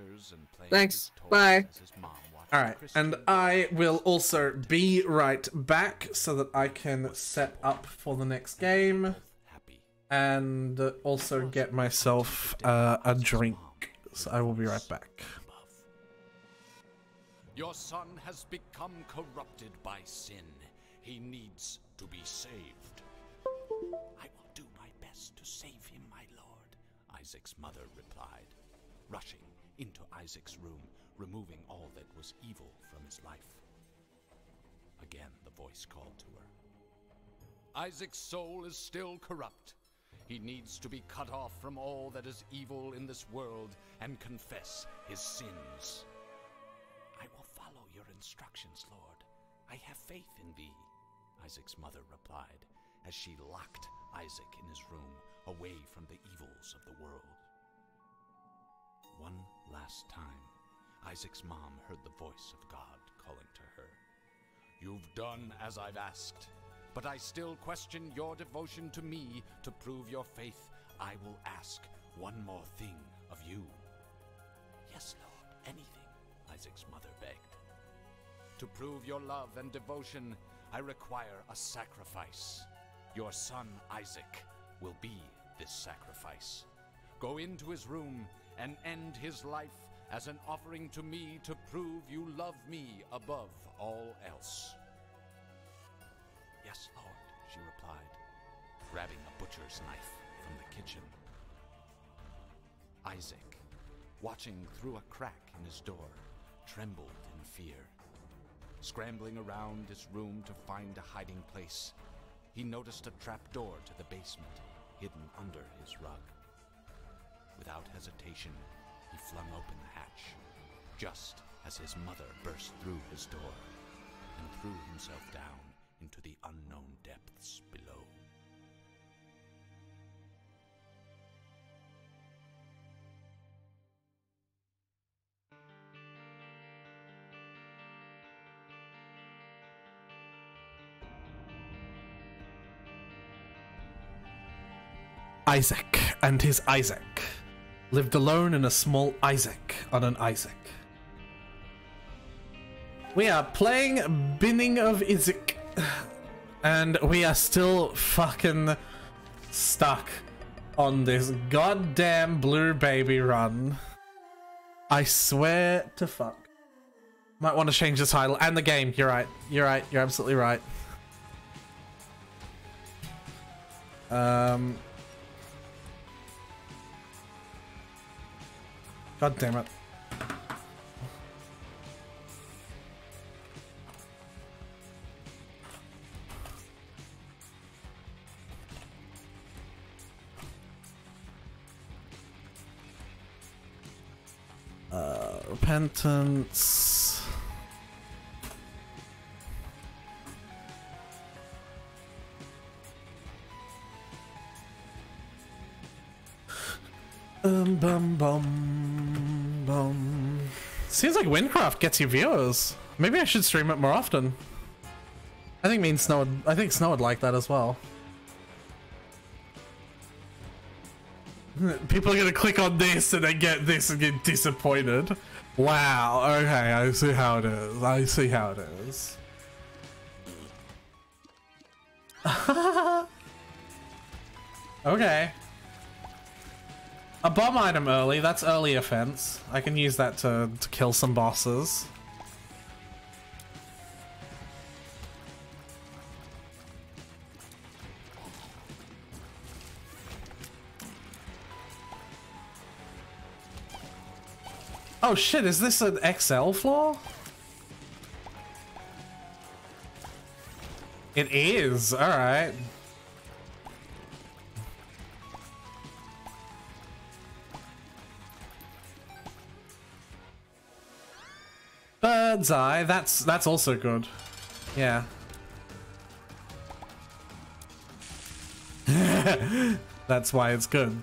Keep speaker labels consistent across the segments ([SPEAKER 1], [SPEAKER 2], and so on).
[SPEAKER 1] pictures and playing
[SPEAKER 2] Thanks. Bye.
[SPEAKER 1] as his mom watched
[SPEAKER 3] All right, and I will also be right back so that I can set up for the next game and also get myself uh, a drink. So I will be right back.
[SPEAKER 1] Your son has become corrupted by sin. He needs to be saved. I will do my best to save him, my lord, Isaac's mother replied, rushing into Isaac's room, removing all that was evil from his life. Again, the voice called to her. Isaac's soul is still corrupt. He needs to be cut off from all that is evil in this world and confess his sins. I will follow your instructions, Lord. I have faith in thee, Isaac's mother replied as she locked Isaac in his room away from the evils of the world. One last time, Isaac's mom heard the voice of God calling to her. You've done as I've asked, but I still question your devotion to me to prove your faith. I will ask one more thing of you. Yes, Lord, anything, Isaac's mother begged. To prove your love and devotion, I require a sacrifice. Your son Isaac will be this sacrifice. Go into his room and end his life as an offering to me to prove you love me above all else. Yes, Lord, she replied, grabbing a butcher's knife from the kitchen. Isaac, watching through a crack in his door, trembled in fear. Scrambling around his room to find a hiding place, he noticed a trap door to the basement hidden under his rug. Without hesitation, he flung open the hatch, just as his mother burst through his door and threw himself down into the unknown depths below.
[SPEAKER 3] Isaac and his Isaac lived alone in a small Isaac on an Isaac. We are playing Binding of Isaac, and we are still fucking stuck on this goddamn blue baby run. I swear to fuck. Might want to change the title and the game. You're right. You're right. You're absolutely right. Um. God damn it. Uh, repentance. Um, bum, bum, bum. Seems like Minecraft gets you viewers. Maybe I should stream it more often. I think me and Snow would, I think Snow would like that as well. People are gonna click on this and then get this and get disappointed. Wow, okay, I see how it is. I see how it is. okay. A bomb item early, that's early offense. I can use that to, to kill some bosses. Oh shit, is this an XL floor? It is, alright. Bird's eye, that's that's also good. Yeah. that's why it's good.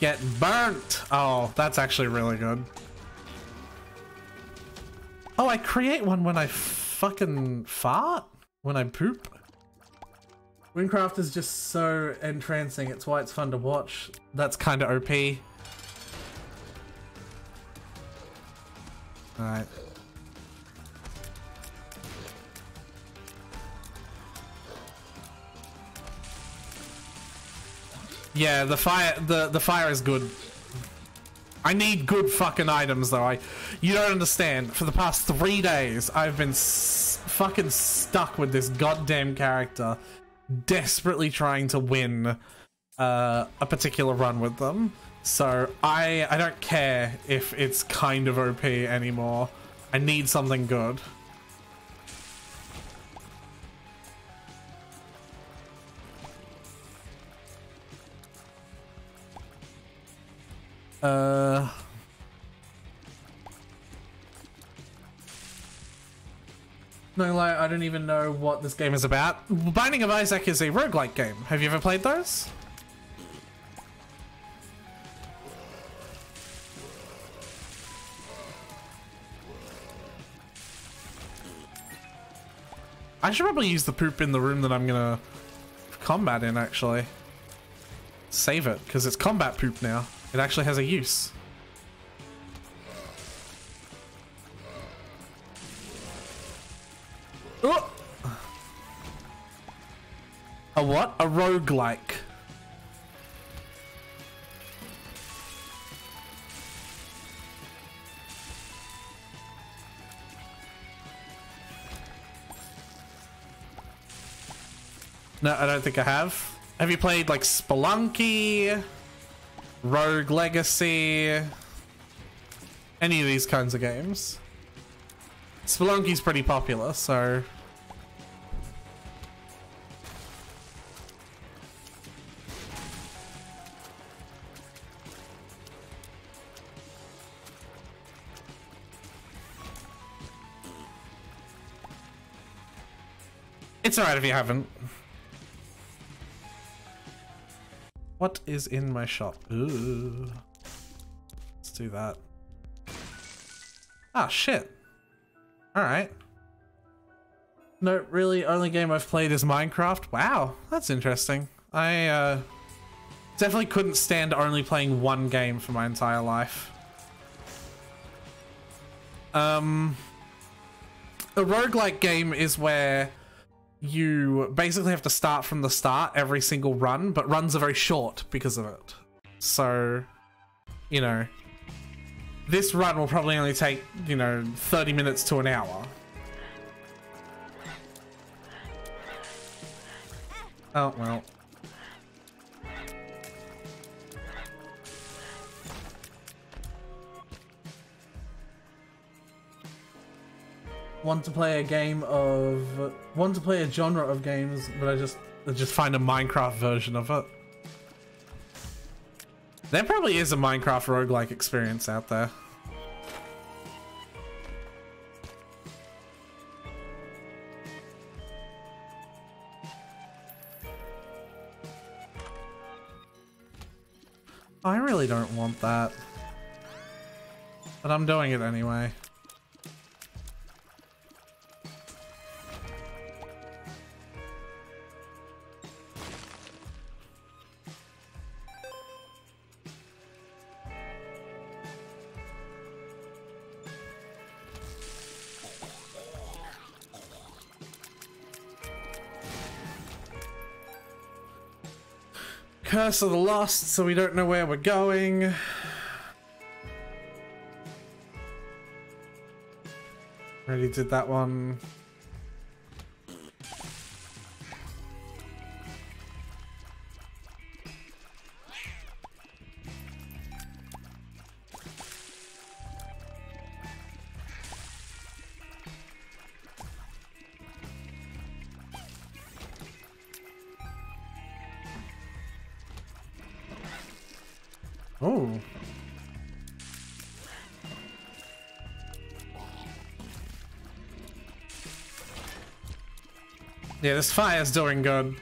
[SPEAKER 3] Get burnt! Oh, that's actually really good. Oh, I create one when I fucking fart? When I poop? Minecraft is just so entrancing. It's why it's fun to watch. That's kind of OP. Alright. Yeah, the fire the the fire is good. I need good fucking items though. I you don't understand. For the past 3 days I've been fucking stuck with this goddamn character desperately trying to win uh, a particular run with them. So I I don't care if it's kind of OP anymore. I need something good. Uh No lie, I don't even know what this game is about. Binding of Isaac is a roguelike game. Have you ever played those? I should probably use the poop in the room that I'm gonna combat in, actually. Save it, because it's combat poop now. It actually has a use. Oh! A what? A roguelike. No, I don't think I have. Have you played like Spelunky, Rogue Legacy, any of these kinds of games? Spelunky's pretty popular, so... It's alright if you haven't. What is in my shop? Ooh. Let's do that. Ah, shit. Alright. No, really, only game I've played is Minecraft. Wow, that's interesting. I, uh, definitely couldn't stand only playing one game for my entire life. Um, a roguelike game is where you basically have to start from the start every single run, but runs are very short because of it. So, you know, this run will probably only take, you know, 30 minutes to an hour. Oh, well. Want to play a game of want to play a genre of games, but I just I just find a Minecraft version of it. There probably is a Minecraft roguelike experience out there. I really don't want that. But I'm doing it anyway. Curse of the Lost, so we don't know where we're going. Already did that one. Yeah, this fire is doing good.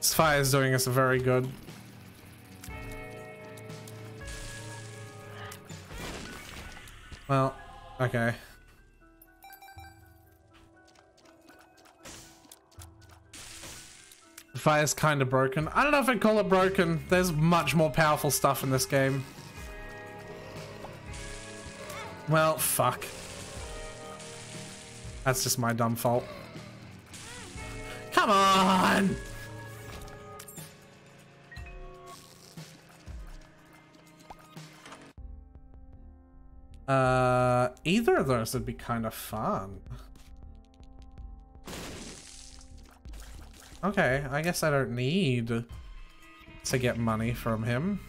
[SPEAKER 3] This fire is doing us very good. Well, okay. The fire's kind of broken. I don't know if I'd call it broken. There's much more powerful stuff in this game. Well, fuck. That's just my dumb fault. Come on! Uh, either of those would be kind of fun. Okay, I guess I don't need to get money from him.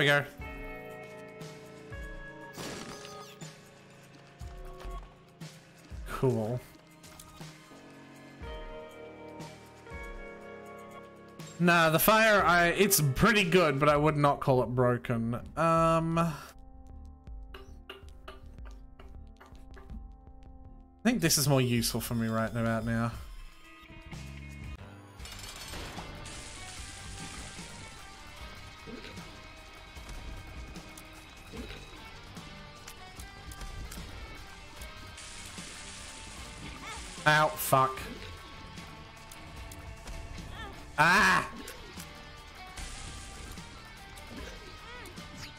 [SPEAKER 3] We go. Cool. Nah, the fire, I it's pretty good, but I would not call it broken. Um... I think this is more useful for me right about now. Ow, fuck. Ah!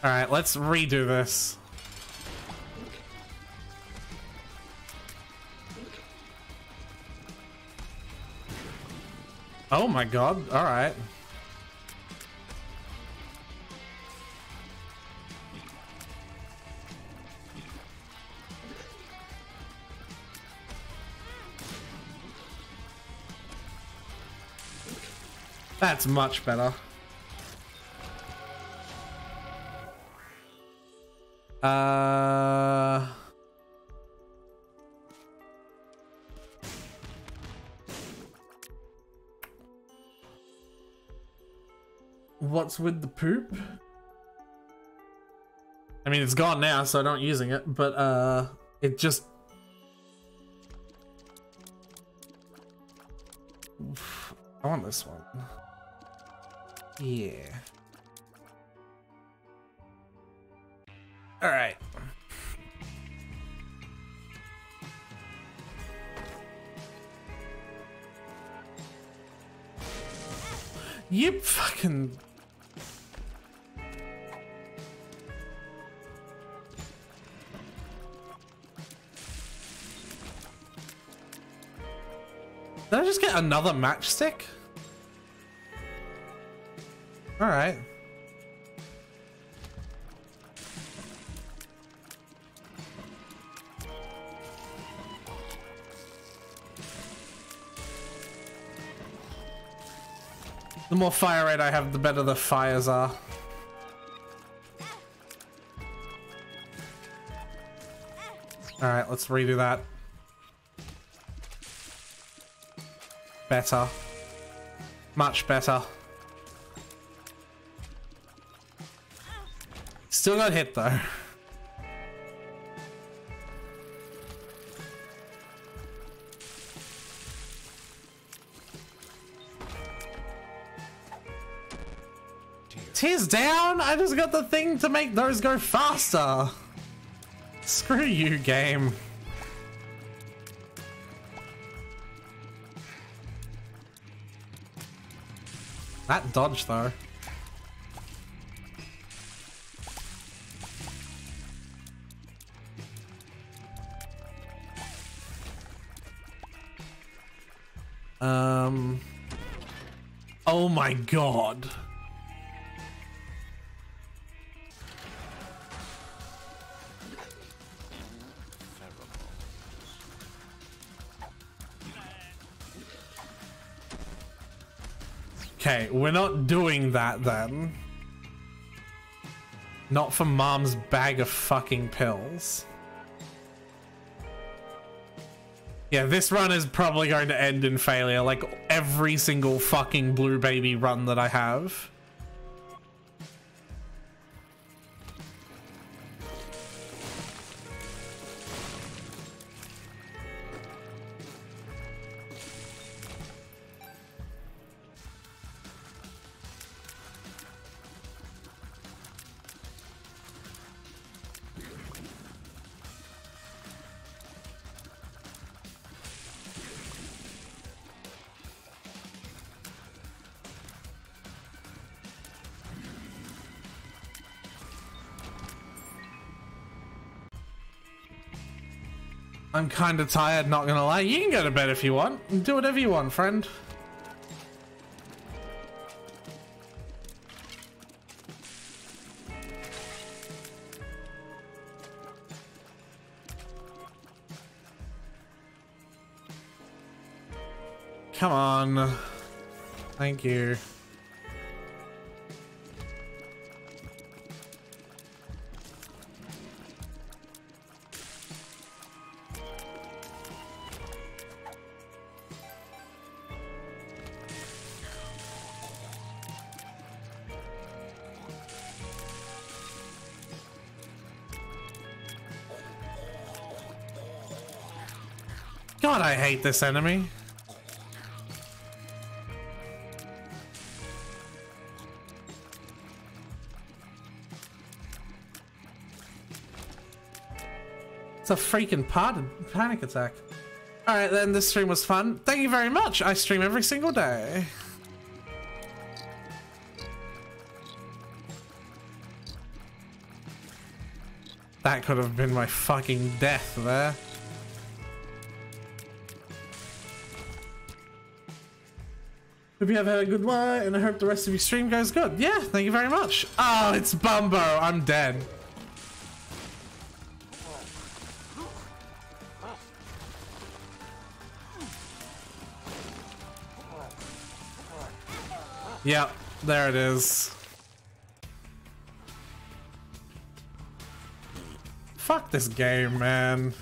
[SPEAKER 3] Alright, let's redo this. Oh my god, alright. That's much better. Uh... What's with the poop? I mean, it's gone now, so I'm not using it, but, uh, it just... I want this one. Yeah. All right. You fucking... Did I just get another matchstick? All right. The more fire rate I have, the better the fires are. Alright, let's redo that. Better. Much better. Still got hit though. Tears down? I just got the thing to make those go faster. Screw you, game. That dodge though. Um. Oh my god. Okay, we're not doing that then. Not for mom's bag of fucking pills. Yeah, this run is probably going to end in failure, like every single fucking Blue Baby run that I have. I'm kind of tired, not gonna lie. You can go to bed if you want. Do whatever you want, friend. Come on. Thank you. This enemy. It's a freaking panic attack. Alright then, this stream was fun. Thank you very much. I stream every single day. That could have been my fucking death there. Hope you have had a good one, and I hope the rest of your stream goes good. Yeah, thank you very much. Oh, it's Bumbo. I'm dead. Yep, there it is. Fuck this game, man.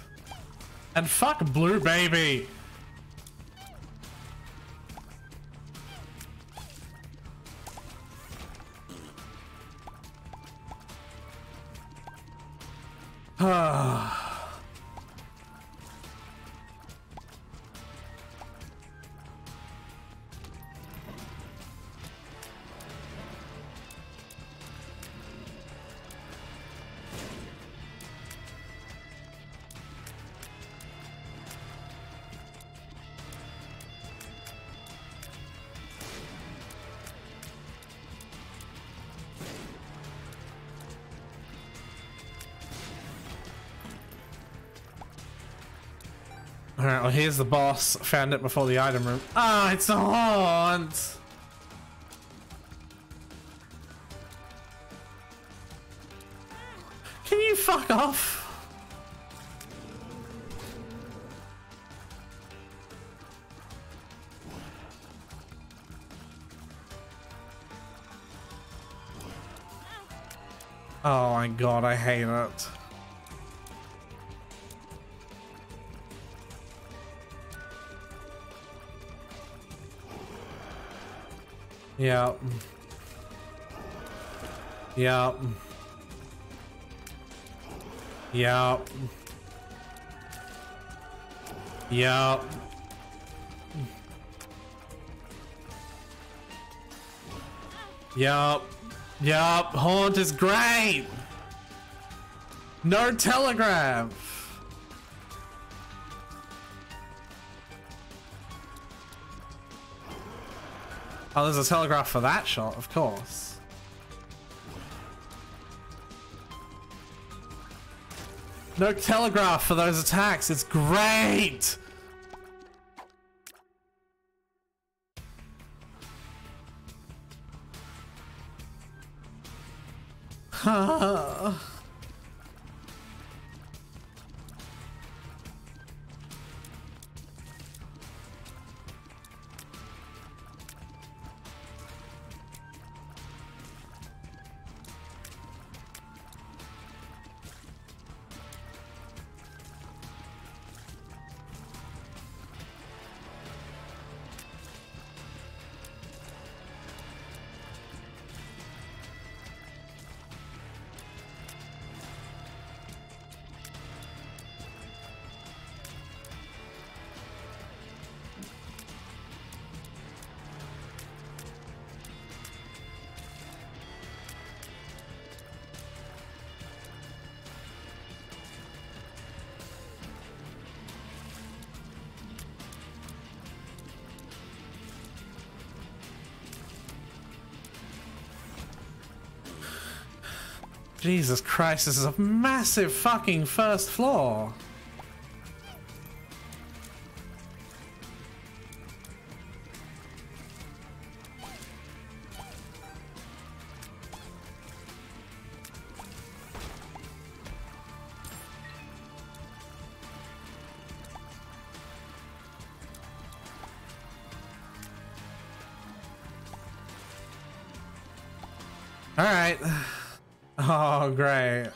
[SPEAKER 3] And fuck Blue Baby. Here's the boss. Found it before the item room. Ah, it's a haunt! Can you fuck off? Oh my god, I hate it. Yeah. Yeah. Yeah. Yeah. Yup. Yup. Haunt is great. No telegraph. Oh, there's a telegraph for that shot, of course. No telegraph for those attacks. It's great. Huh. Jesus Christ, this is a massive fucking first floor.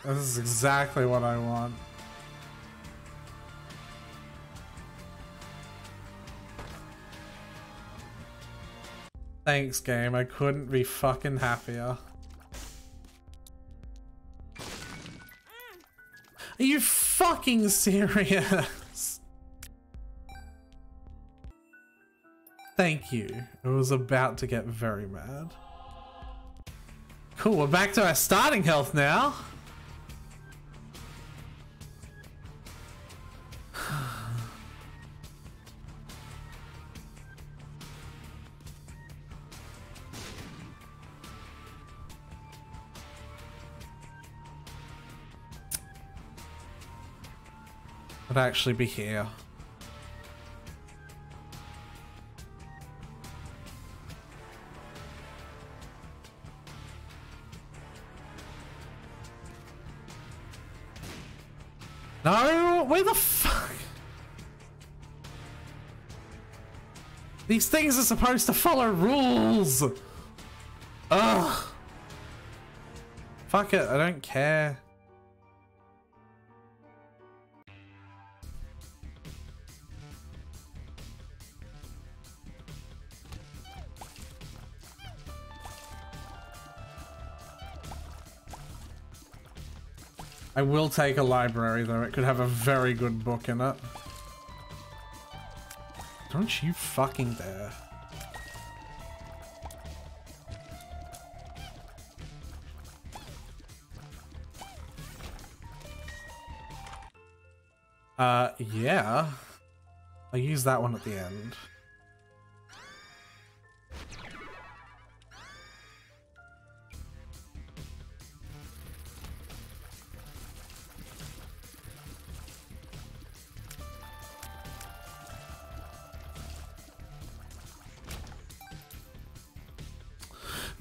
[SPEAKER 3] This is exactly what I want. Thanks, game. I couldn't be fucking happier. Are you fucking serious? Thank you. I was about to get very mad. Cool, we're back to our starting health now. I'd actually be here. No, where the fuck? These things are supposed to follow rules. Ugh. Fuck it, I don't care. I will take a library though, it could have a very good book in it. Don't you fucking dare. Uh, yeah. I'll use that one at the end.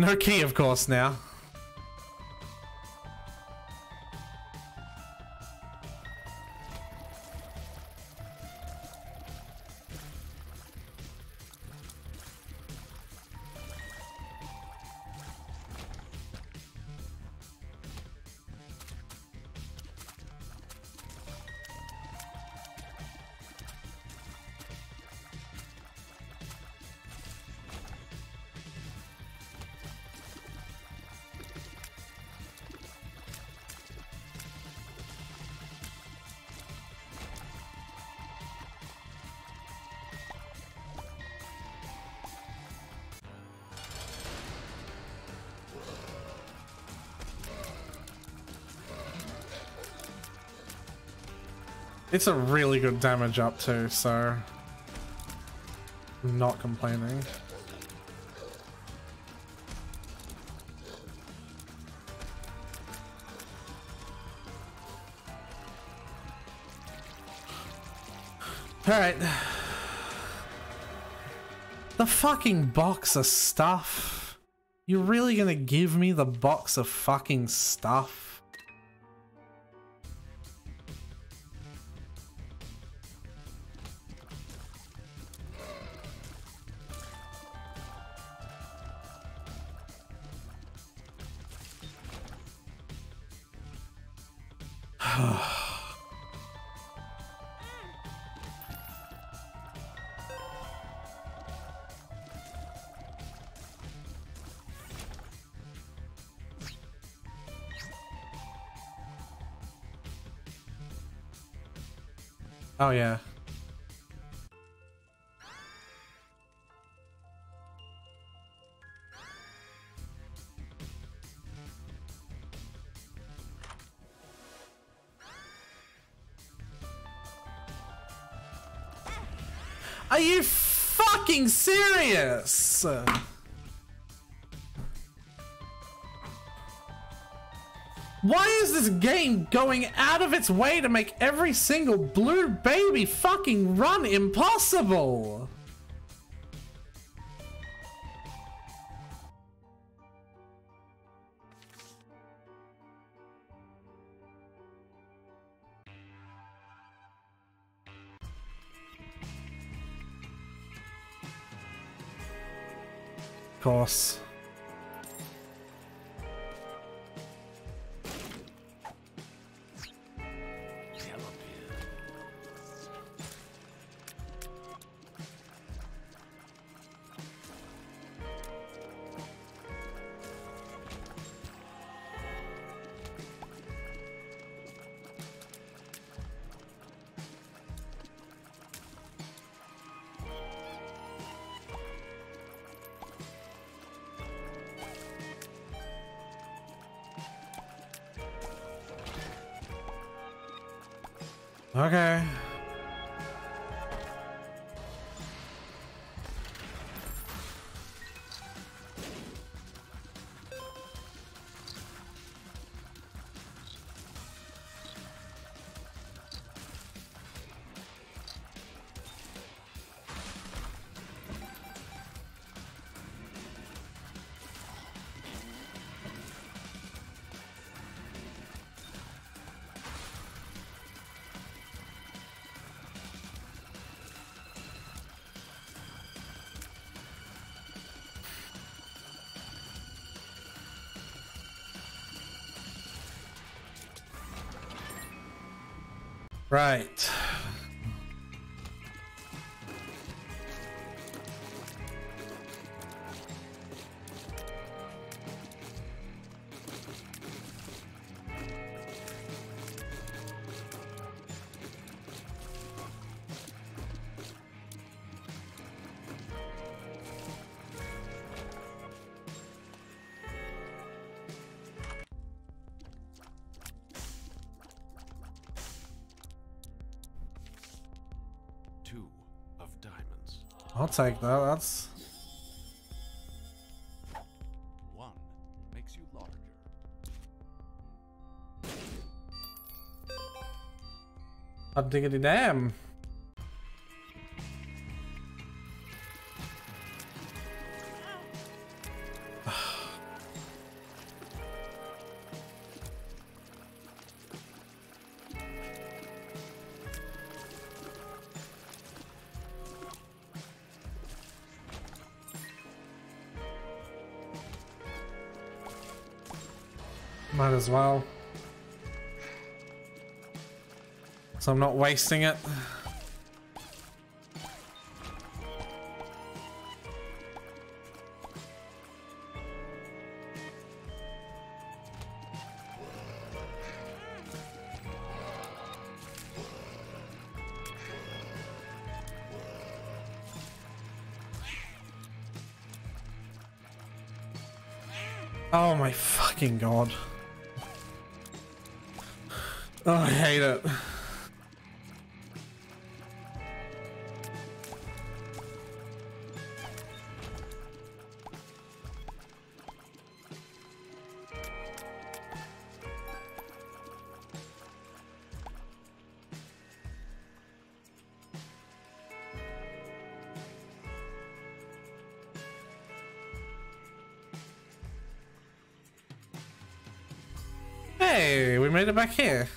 [SPEAKER 3] No key, of course, now. It's a really good damage up too, so not complaining. Alright. The fucking box of stuff. You're really gonna give me the box of fucking stuff? Oh, yeah. Are you fucking serious? Is this game going out of its way to make every single blue baby fucking run impossible? Course. Right. I'll take that. That's
[SPEAKER 1] One makes you larger.
[SPEAKER 3] a diggity damn. I'm not wasting it. Oh my fucking god. Oh, I hate it. It back here.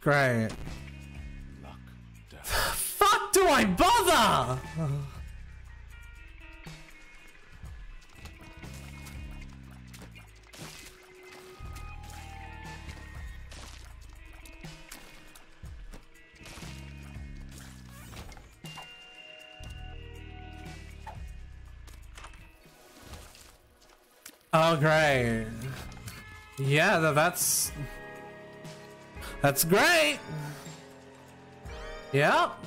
[SPEAKER 3] Great. Yeah, that's... That's great! Yep.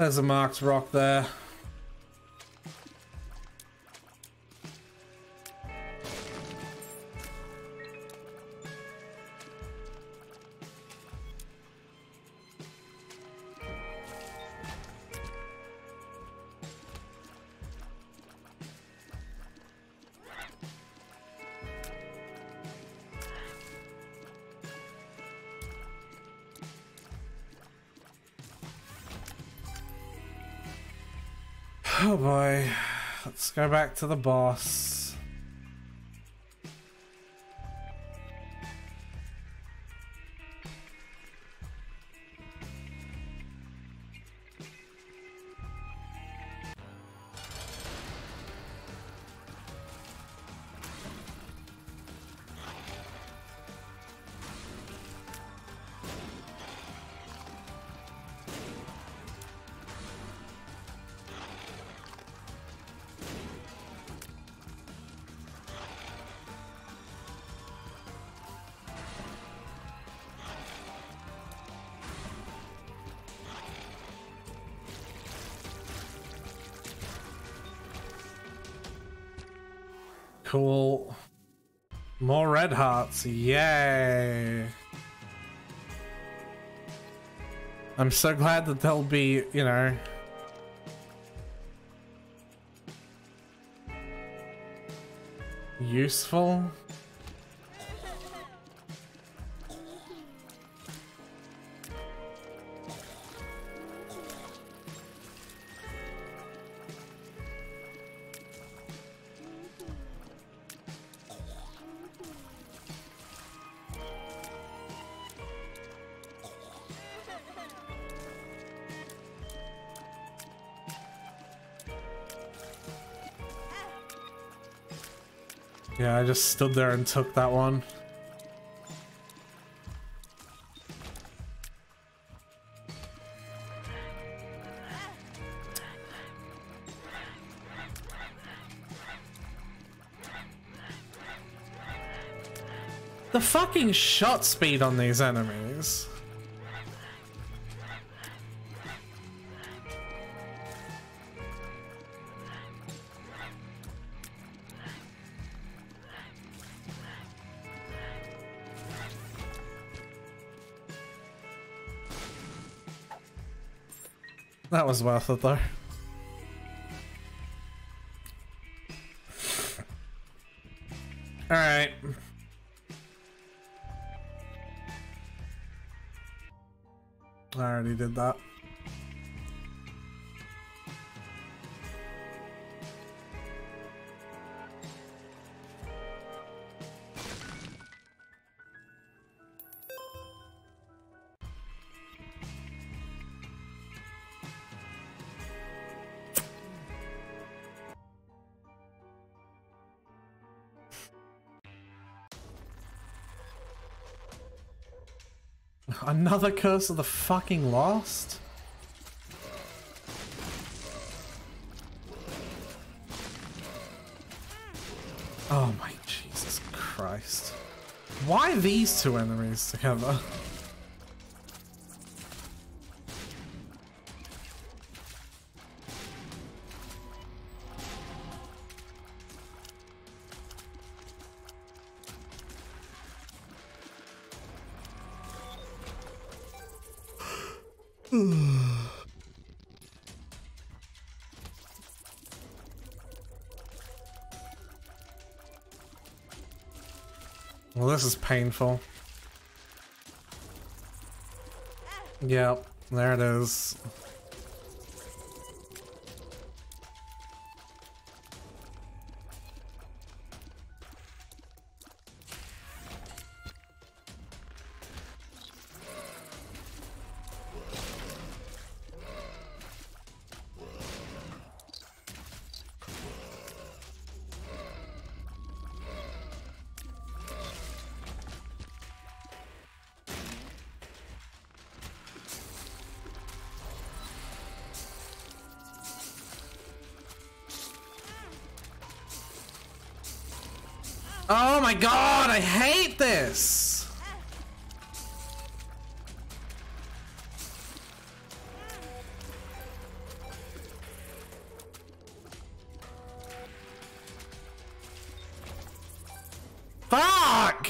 [SPEAKER 3] There's a marked rock there. Let's go back to the boss. Cool. More red hearts. Yay. I'm so glad that they'll be, you know, useful. Just stood there and took that one. The fucking shot speed on these enemies. Was worth it though. Another Curse of the fucking Lost? Oh my Jesus Christ. Why these two enemies together? Is painful. Yep, there it is.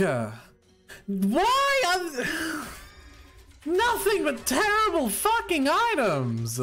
[SPEAKER 3] Fuck! Why are... Nothing but terrible fucking items!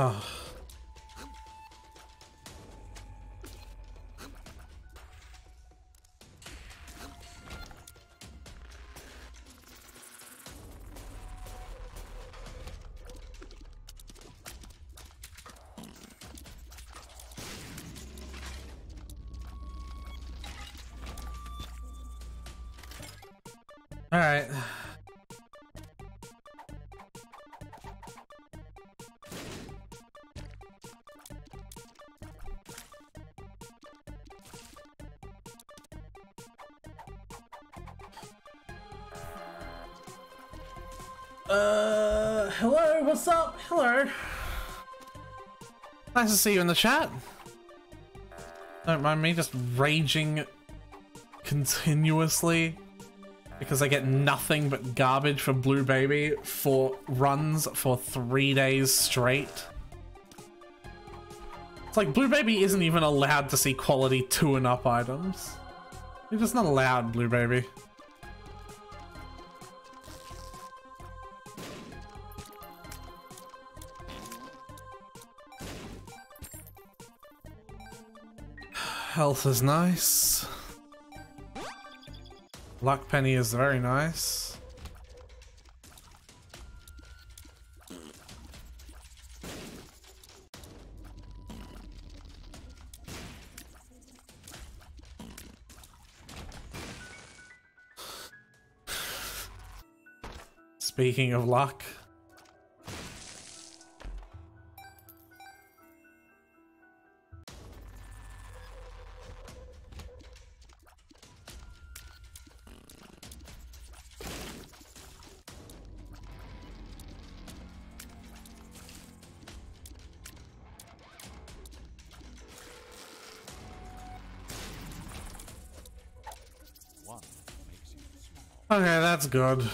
[SPEAKER 3] Oh. What's up? Hello. Nice to see you in the chat. Don't mind me just raging continuously because I get nothing but garbage for Blue Baby for runs for three days straight. It's like Blue Baby isn't even allowed to see quality two and up items. You're just not allowed, Blue Baby. Health is nice. Luck Penny is very nice. Speaking of luck. That's good.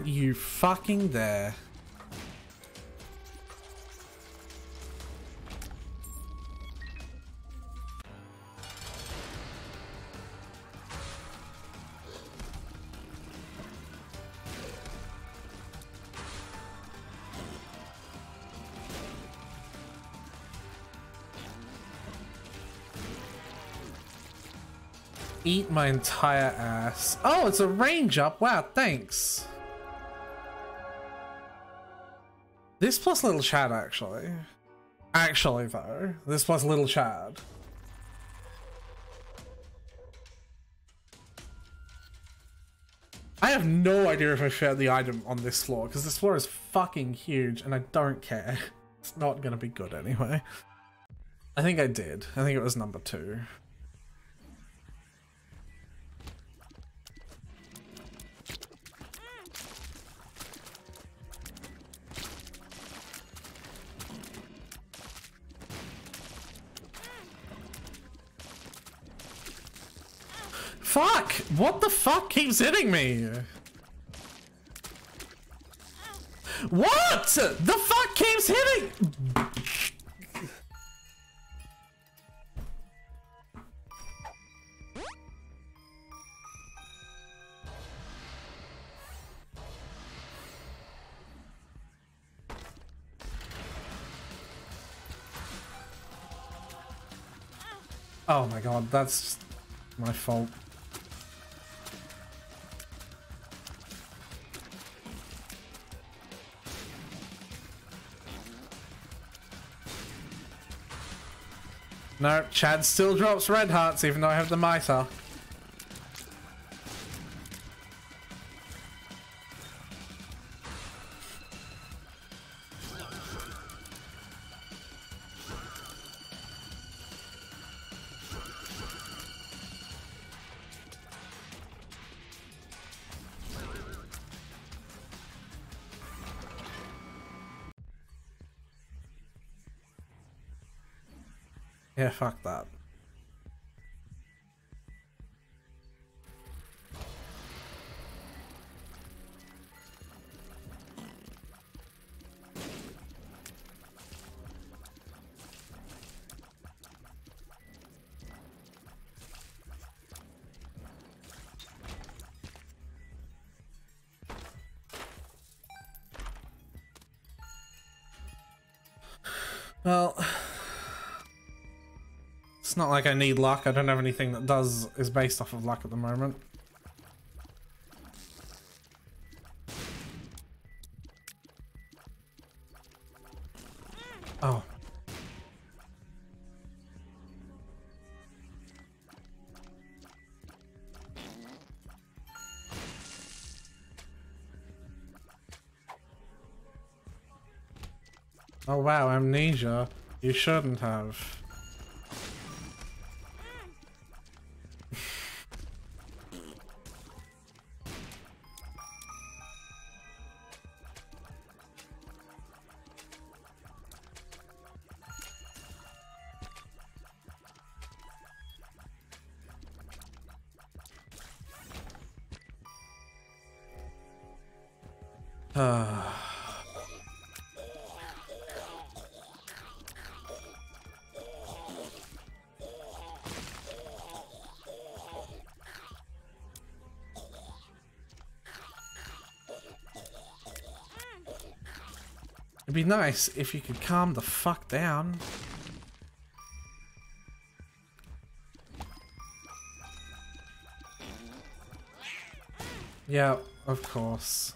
[SPEAKER 3] Don't you fucking dare. Eat my entire ass. Oh, it's a range up. Wow, thanks. This plus little Chad, actually. Actually, though. This plus little Chad. I have no idea if I shared the item on this floor, because this floor is fucking huge, and I don't care. It's not gonna be good anyway. I think I did. I think it was number two. Fuck! What the fuck keeps hitting me? What? The fuck keeps hitting? Oh my god, that's my fault. No, Chad still drops red hearts even though I have the mitre. Not like I need luck. I don't have anything that does is based off of luck at the moment. Oh. Oh wow, amnesia. You shouldn't have. It'd be nice if you could calm the fuck down. Yeah, of course.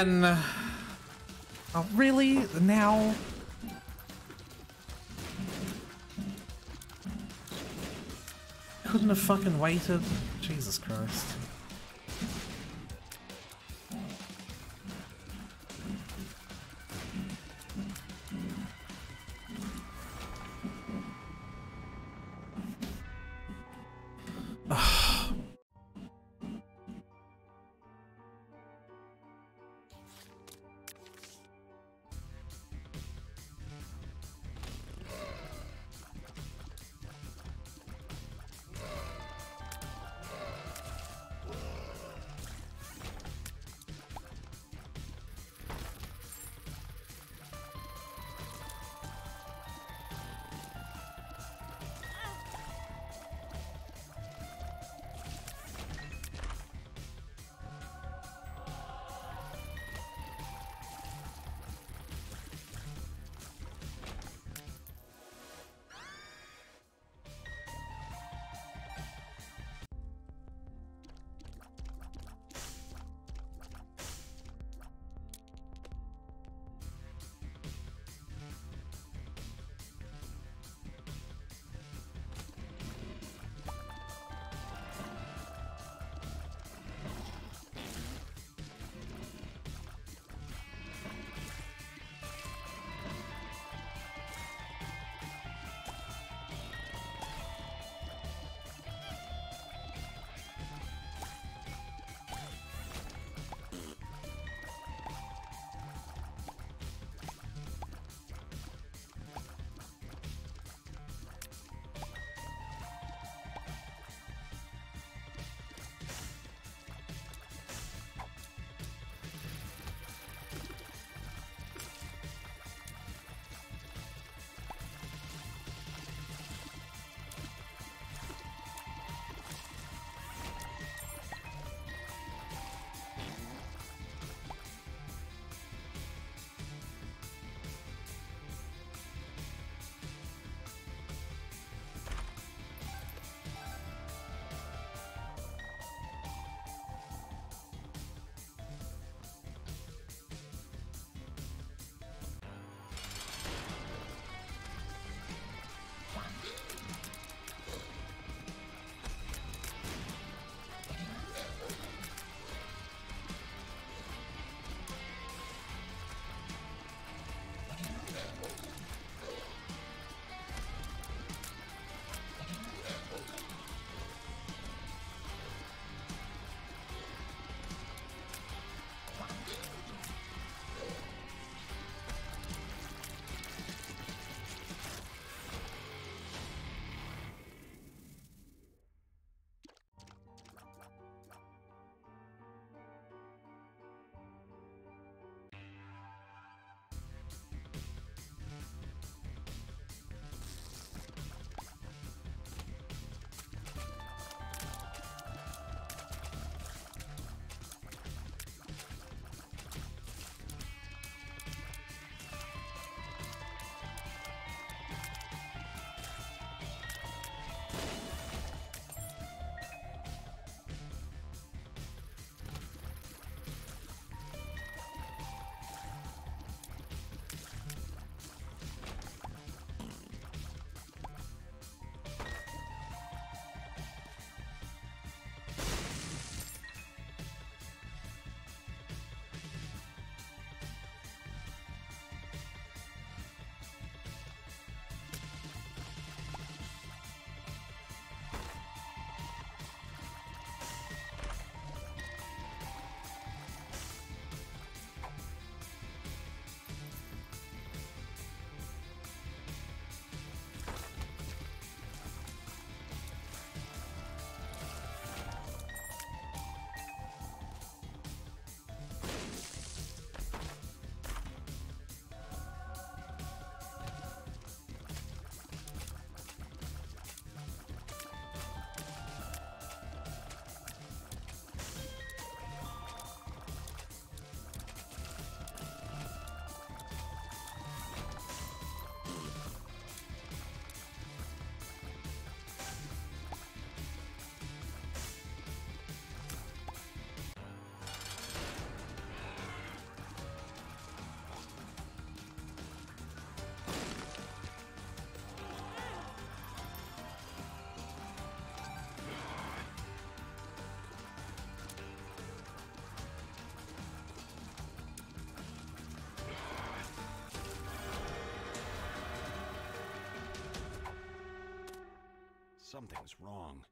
[SPEAKER 3] Again. Oh, uh, really? Now? Couldn't have fucking waited? Jesus Christ.
[SPEAKER 1] Something's wrong.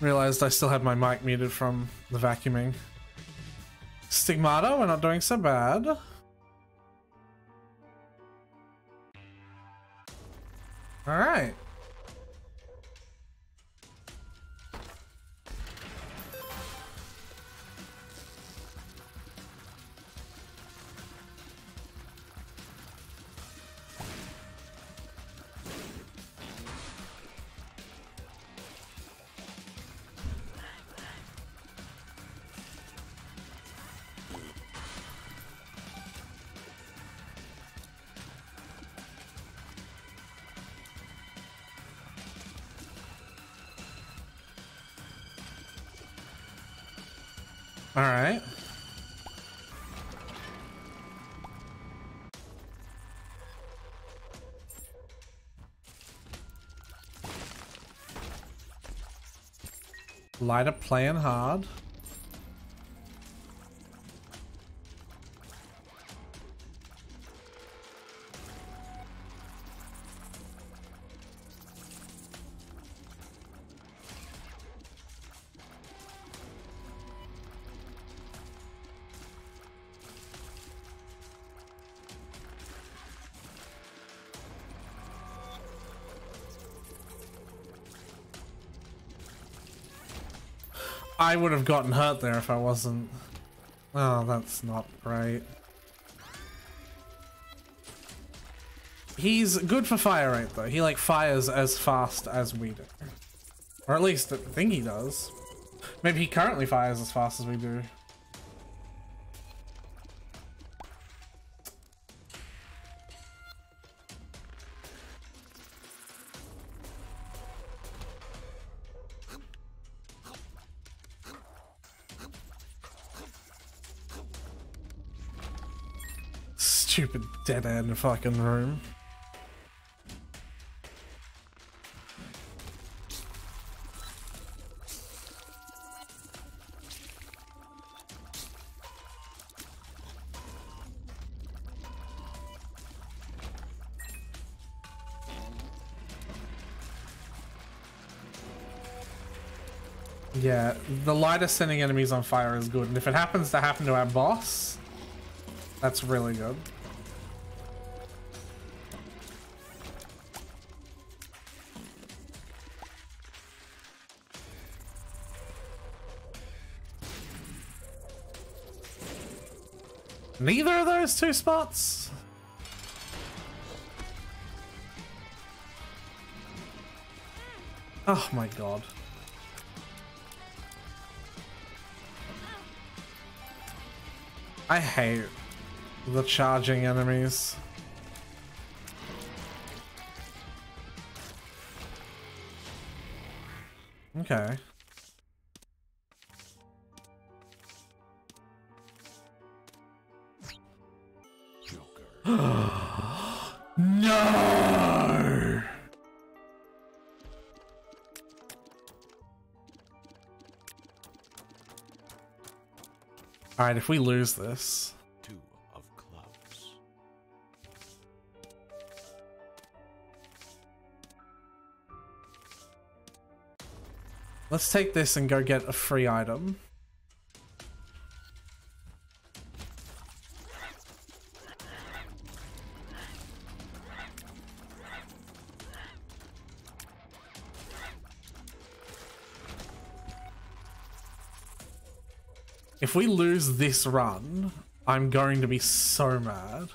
[SPEAKER 3] Realized I still had my mic muted from the vacuuming. Stigmata, we're not doing so bad. Light up playing hard. I would have gotten hurt there if I wasn't. Oh, that's not great. He's good for fire rate though. He like fires as fast as we do. Or at least I think he does. Maybe he currently fires as fast as we do. Stupid dead end fucking room. Yeah, the lighter sending enemies on fire is good, and if it happens to happen to our boss, that's really good. Those two spots? Oh my god. I hate the charging enemies. Okay. Alright, if we lose this...
[SPEAKER 1] Two of clubs.
[SPEAKER 3] Let's take this and go get a free item. If we lose this run, I'm going to be so mad.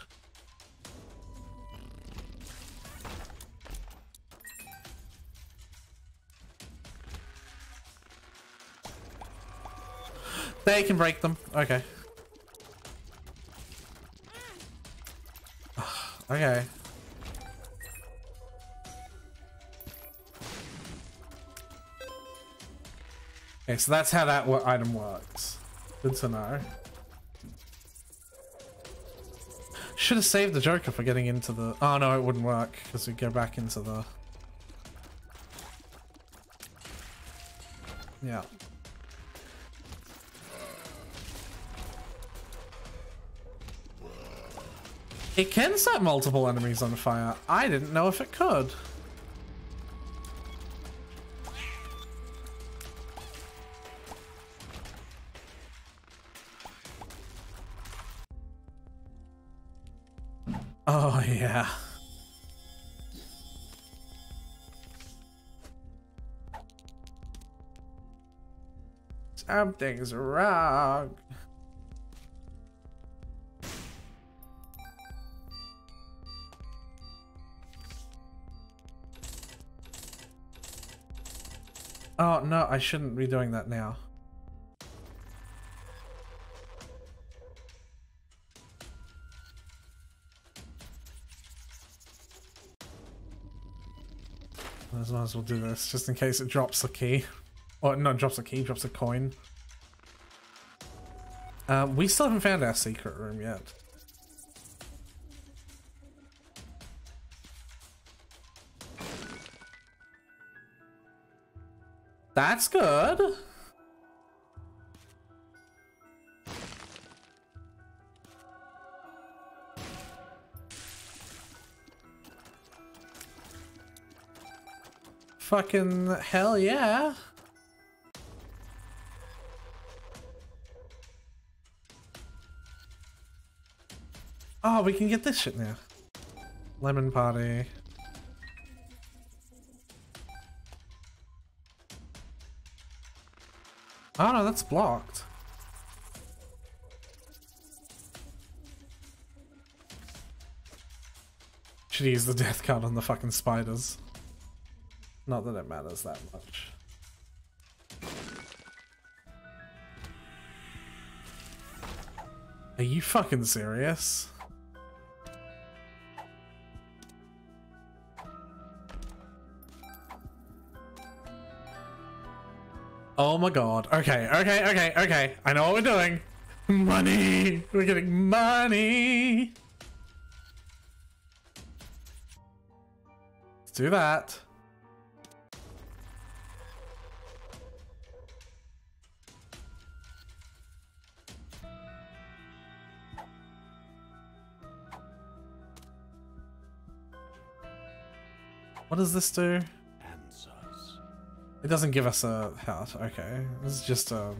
[SPEAKER 3] They can break them. Okay. okay. Okay, so that's how that item works. Good to know. Should have saved the Joker for getting into the... Oh no, it wouldn't work because we'd go back into the... Yeah. It can set multiple enemies on fire. I didn't know if it could. Something's wrong. Oh, no, I shouldn't be doing that now. As might as well do this, just in case it drops the key. Or, no, drops a key, drops a coin. Um, we still haven't found our secret room yet. That's good. Fucking hell yeah. Oh, we can get this shit now. Lemon party. Oh no, that's blocked. Should use the death card on the fucking spiders. Not that it matters that much. Are you fucking serious? Oh my god. Okay, okay, okay, okay. I know what we're doing. Money! We're getting money! Let's do that. What does this do? It doesn't give us a heart. Okay, this is just a.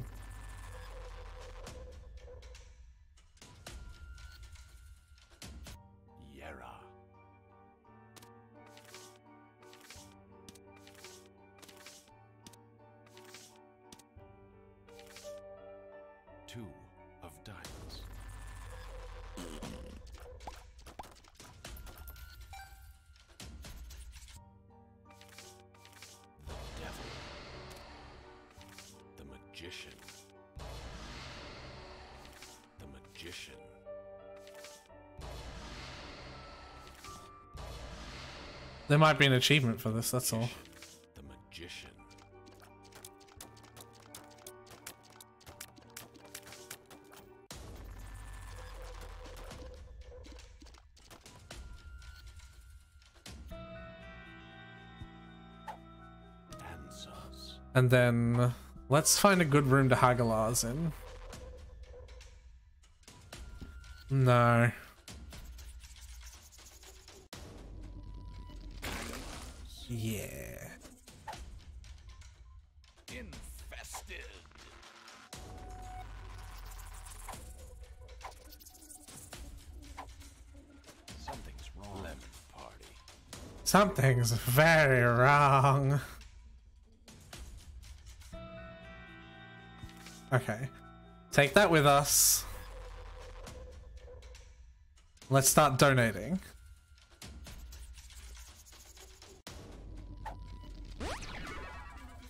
[SPEAKER 3] There might be an achievement for this. That's all.
[SPEAKER 1] The magician.
[SPEAKER 3] And then let's find a good room to Hagalaz in. No.
[SPEAKER 1] Something's
[SPEAKER 3] very wrong. Okay. Take that with us. Let's start donating.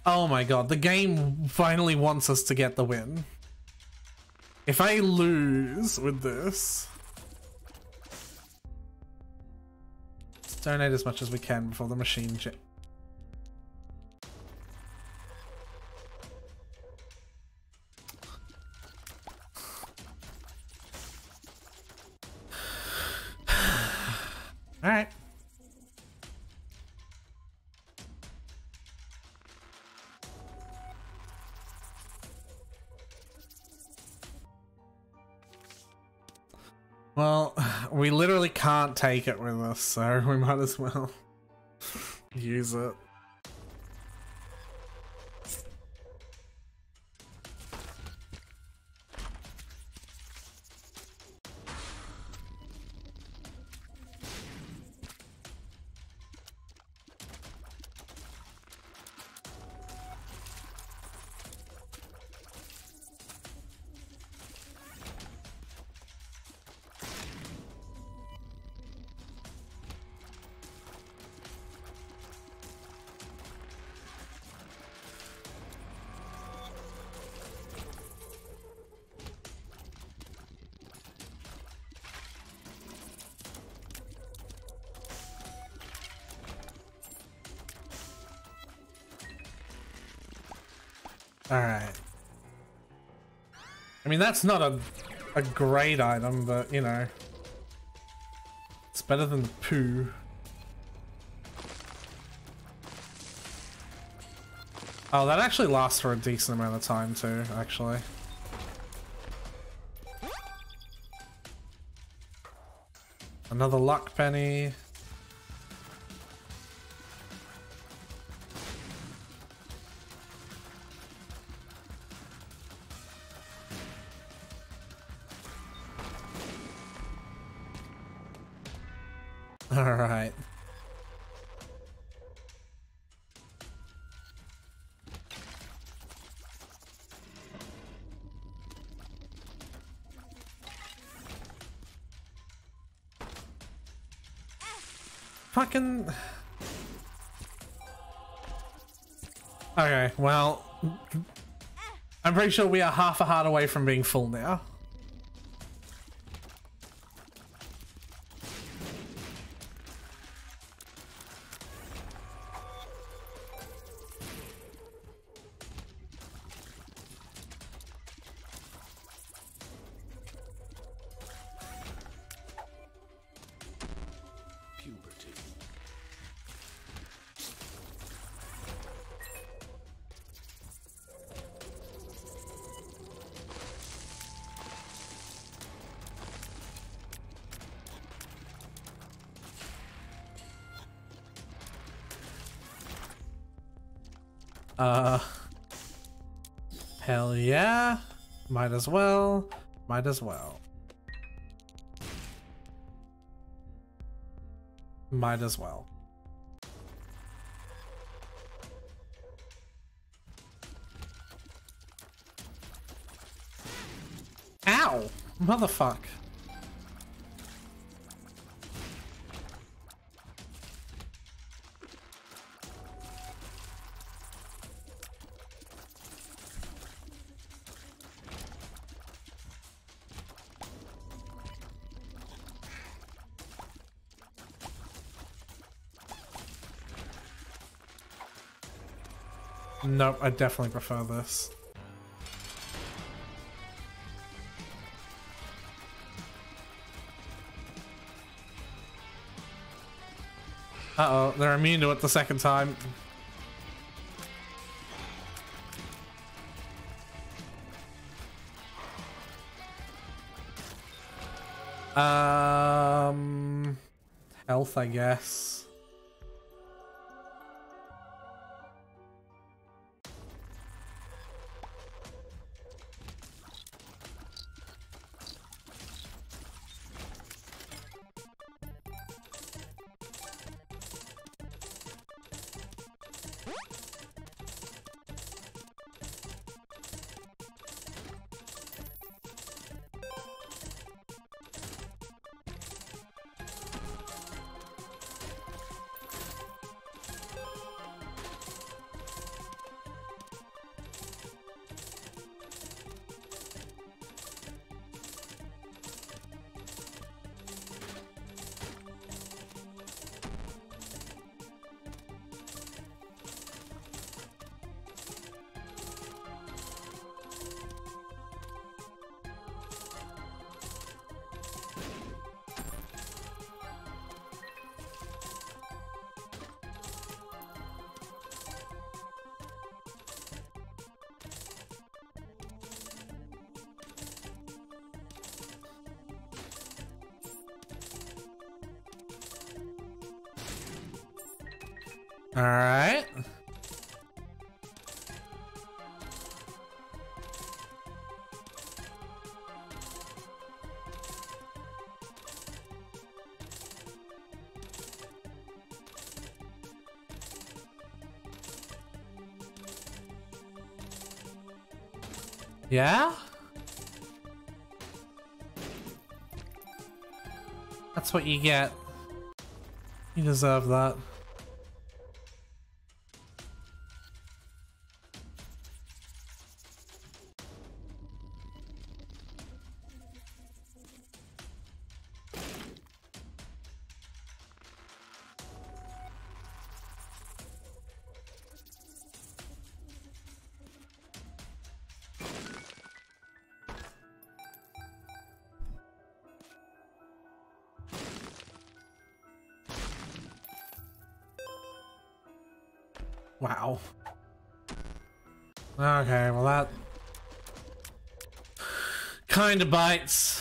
[SPEAKER 3] Oh my god, the game finally wants us to get the win. If I lose with this, donate as much as we can before the machine take it with us, so we might as well use it. That's not a, a great item, but, you know. It's better than poo. Oh, that actually lasts for a decent amount of time too, actually. Another luck penny. Fucking... Okay, well... I'm pretty sure we are half a heart away from being full now. Uh, hell yeah. Might as well. Might as well. Might as well. Ow! Motherfuck. Nope, I definitely prefer this. Uh-oh, they're immune to it the second time. Um, health, I guess. Alright. Yeah? That's what you get. You deserve that. Bites.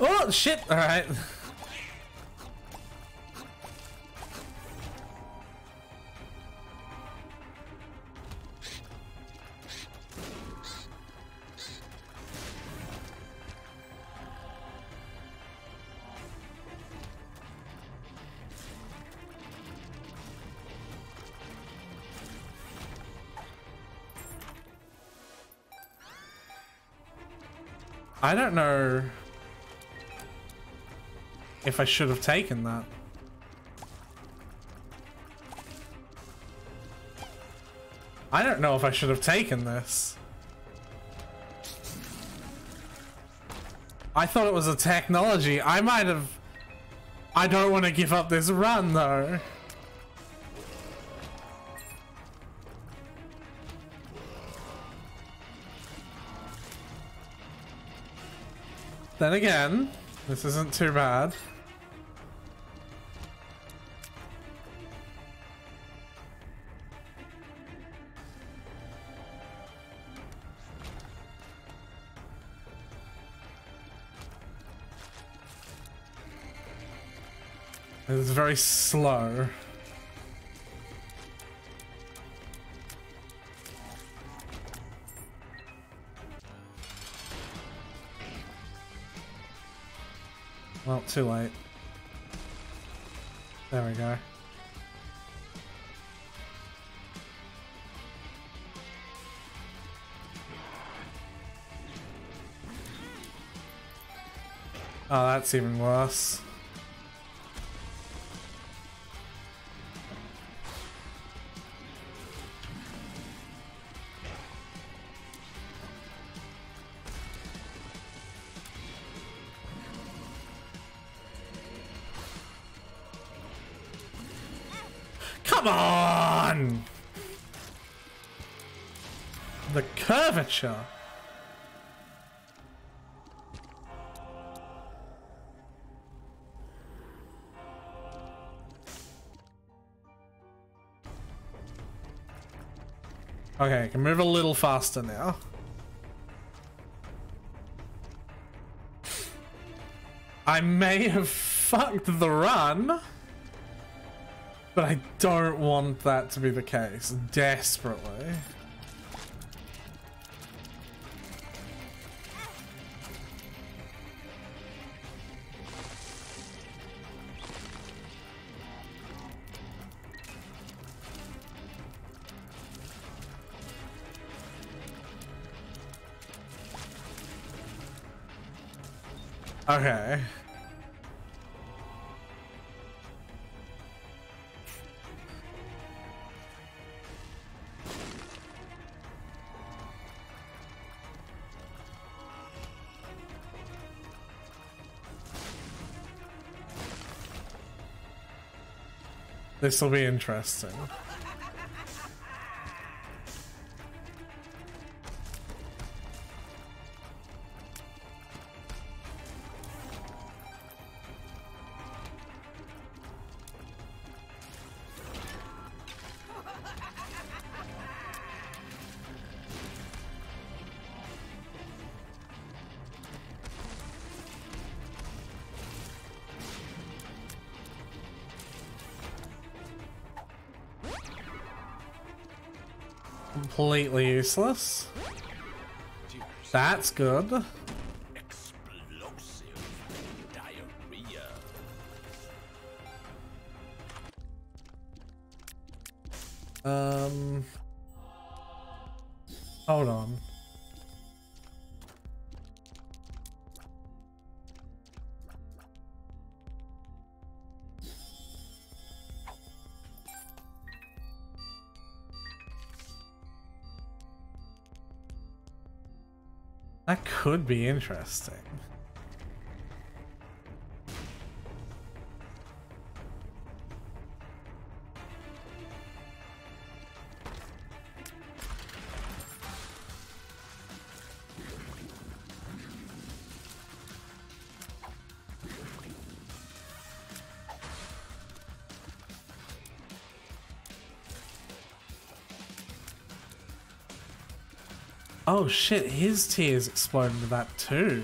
[SPEAKER 3] Oh shit! All right. I don't know if I should have taken that. I don't know if I should have taken this. I thought it was a technology. I might have... I don't want to give up this run, though. Then again, this isn't too bad. Very slow. Well, too late. There we go. Oh, that's even worse. Okay, I can move a little faster now. I may have fucked the run, but I don't want that to be the case desperately. Okay. This will be interesting. Completely useless. That's good. Could be interesting. Oh shit, his tears exploded to that too.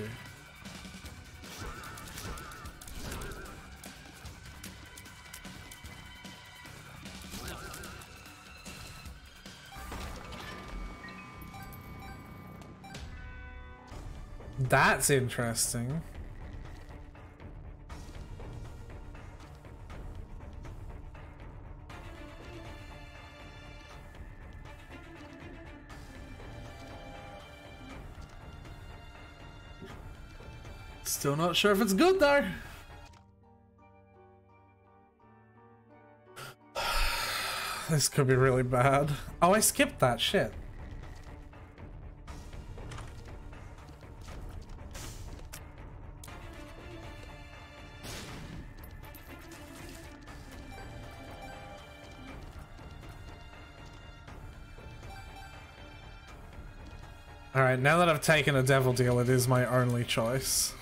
[SPEAKER 3] That's interesting. Still not sure if it's good though. this could be really bad. Oh, I skipped that shit. Alright, now that I've taken a devil deal, it is my only choice.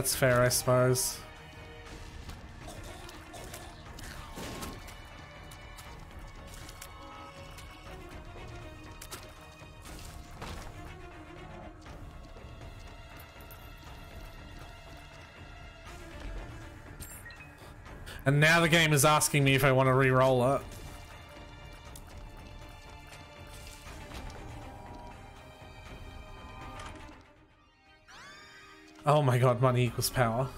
[SPEAKER 3] That's fair, I suppose. And now the game is asking me if I want to re-roll it. Oh my god, money equals power.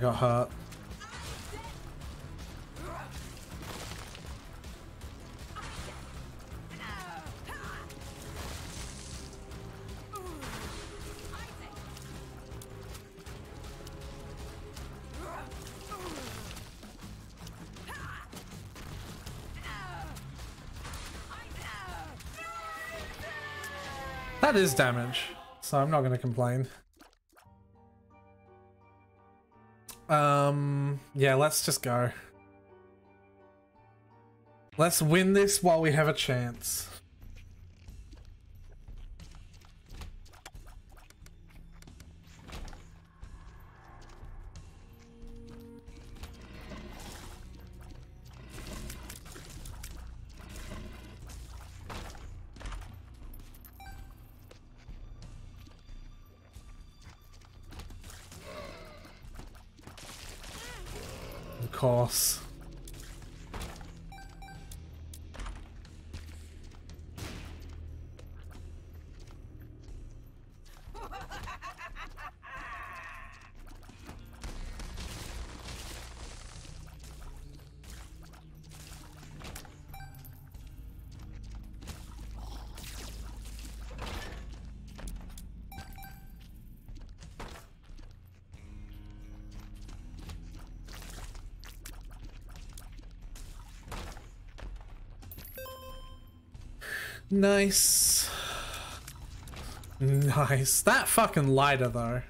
[SPEAKER 3] Got hurt. That is damage, so I'm not going to complain. Um, yeah, let's just go. Let's win this while we have a chance. Nice. Nice. That fucking lighter though.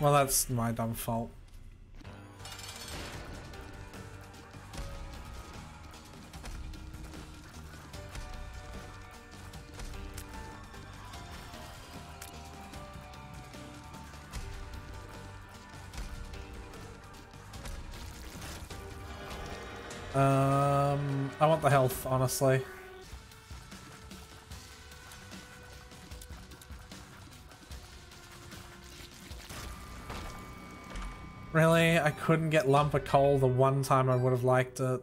[SPEAKER 3] Well that's my dumb fault. Um, I want the health, honestly. Couldn't get lump of coal the one time I would have liked it.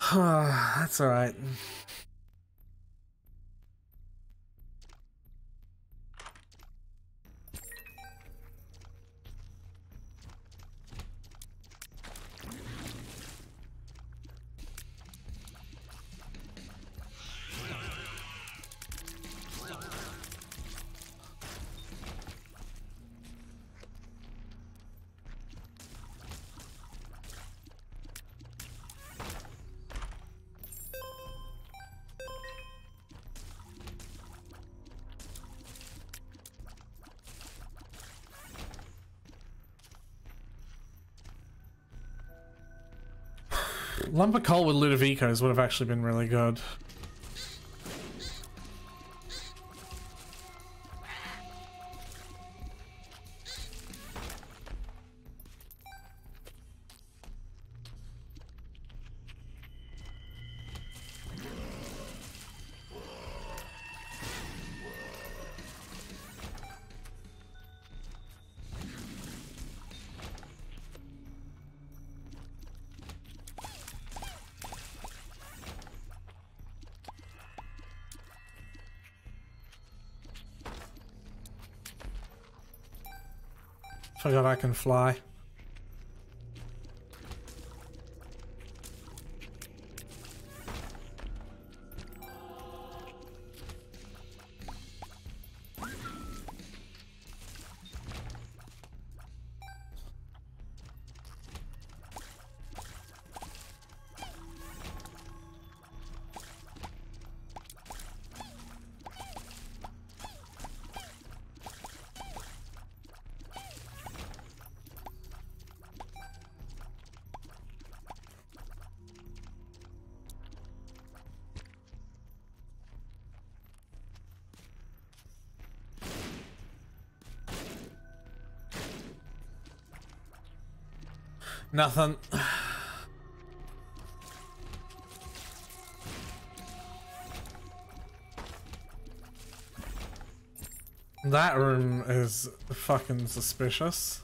[SPEAKER 3] That's alright. Lump of coal with Ludovicos would have actually been really good. Forgot I can fly. Nothing. That room is fucking suspicious.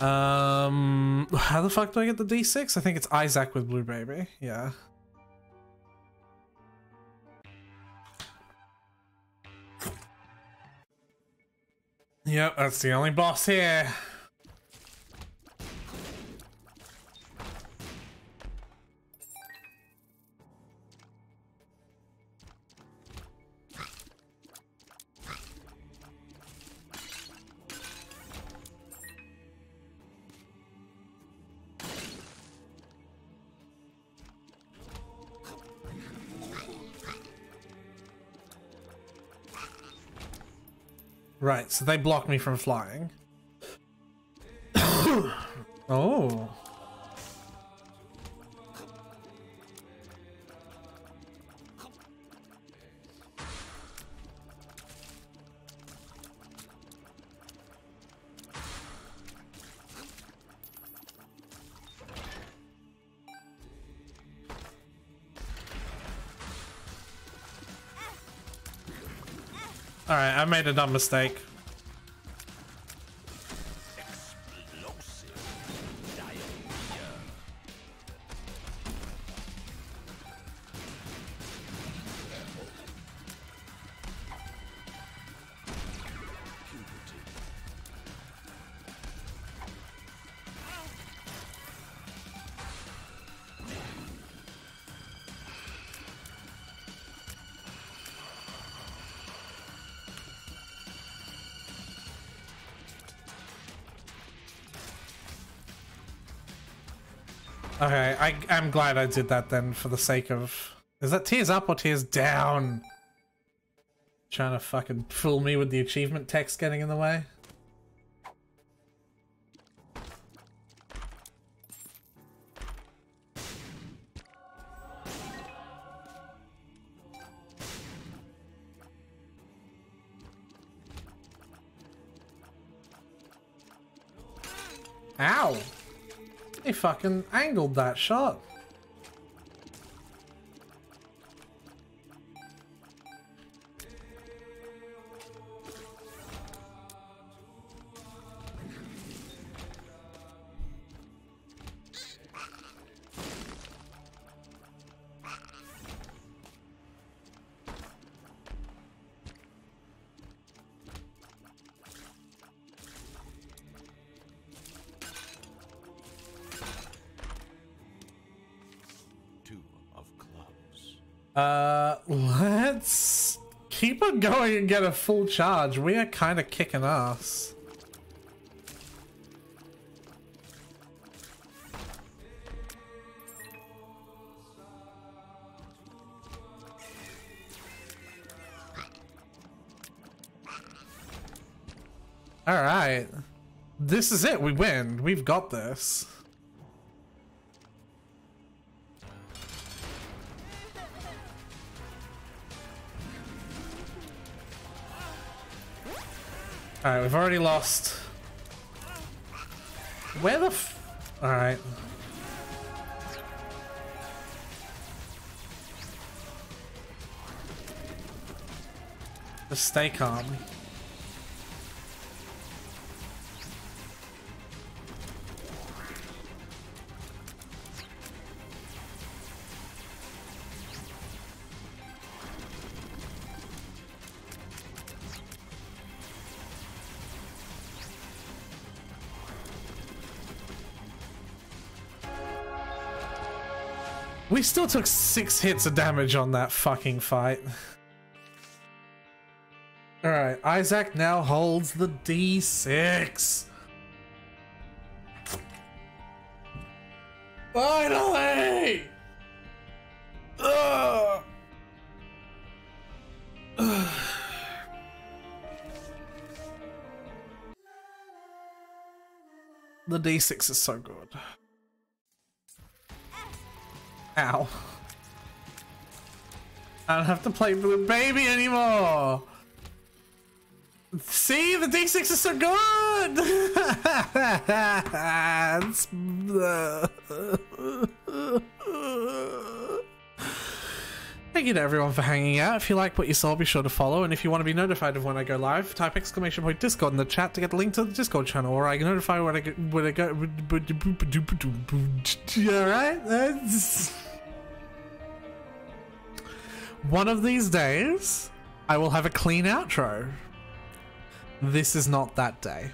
[SPEAKER 3] Um, how the fuck do I get the D6? I think it's Isaac with Blue Baby. Yeah. Yep, that's the only boss here. Right, so they block me from flying. oh. Alright, I made a dumb mistake. I, I'm glad I did that then for the sake of... Is that tears up or tears down? Trying to fucking fool me with the achievement text getting in the way? Fucking angled that shot. Uh, let's keep on going and get a full charge. We are kind of kicking ass. All right. This is it. We win. We've got this. Alright, we've already lost. Where the f- Alright. Just stay calm. We still took six hits of damage on that fucking fight. Alright, Isaac now holds the D6. Finally! Ugh. The D6 is so good. Have to play Blue Baby anymore! See, the D6 is so good! Thank you to everyone for hanging out. If you like what you saw, be sure to follow. And if you want to be notified of when I go live, type exclamation point Discord in the chat to get the link to the Discord channel, or I can notify when I go. When I go. Alright? One of these days, I will have a clean outro. This is not that day.